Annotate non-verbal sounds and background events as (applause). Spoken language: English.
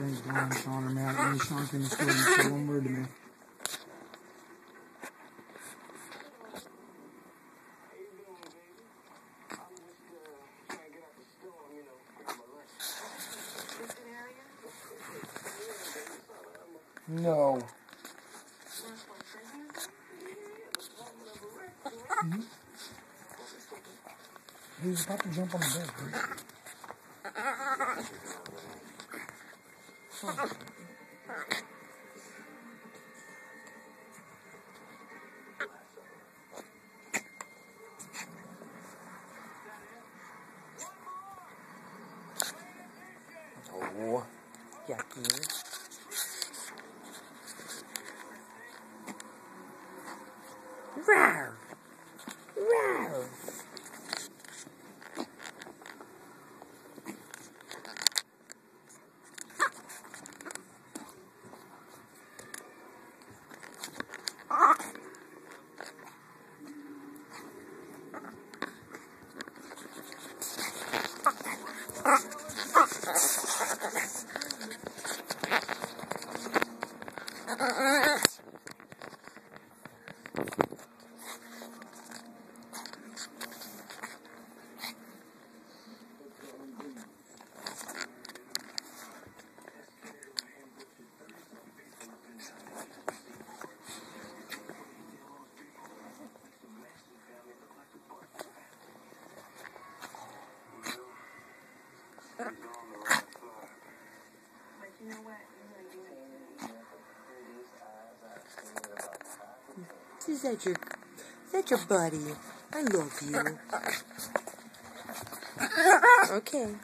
Everything's going Sean can just say one word to me. No. Mm-hmm. He was about to jump on the bed. Dude. Oh, yucky. Rawr! Is that your, is that your buddy? I love you. (laughs) Okay.